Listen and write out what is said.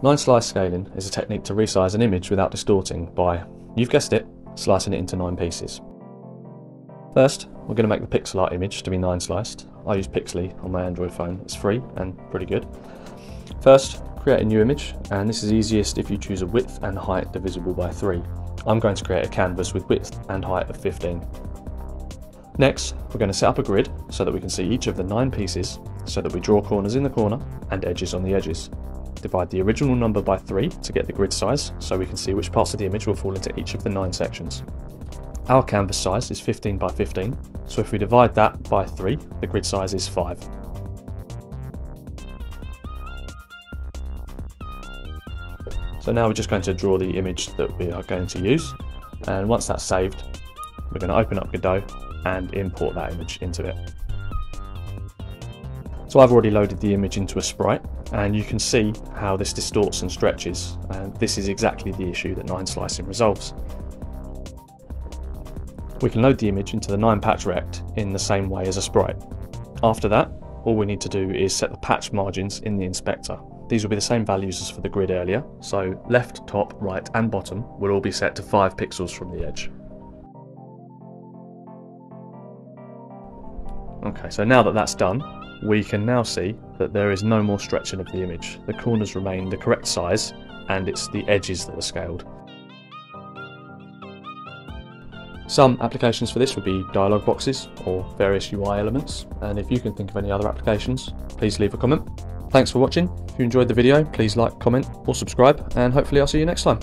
Nine slice scaling is a technique to resize an image without distorting by, you've guessed it, slicing it into nine pieces. First, we're going to make the pixel art image to be nine sliced. I use Pixly on my Android phone, it's free and pretty good. First, create a new image, and this is easiest if you choose a width and height divisible by 3. I'm going to create a canvas with width and height of 15. Next, we're going to set up a grid so that we can see each of the nine pieces, so that we draw corners in the corner and edges on the edges. Divide the original number by 3 to get the grid size, so we can see which parts of the image will fall into each of the 9 sections. Our canvas size is 15 by 15, so if we divide that by 3, the grid size is 5. So now we're just going to draw the image that we are going to use, and once that's saved, we're going to open up Godot and import that image into it. So I've already loaded the image into a sprite, and you can see how this distorts and stretches and this is exactly the issue that 9 slicing resolves. We can load the image into the 9 patch rect in the same way as a sprite. After that all we need to do is set the patch margins in the inspector. These will be the same values as for the grid earlier, so left, top, right and bottom will all be set to 5 pixels from the edge. Okay, so now that that's done, we can now see that there is no more stretching of the image. The corners remain the correct size and it's the edges that are scaled. Some applications for this would be dialog boxes or various UI elements and if you can think of any other applications please leave a comment. Thanks for watching, if you enjoyed the video please like, comment or subscribe and hopefully I'll see you next time.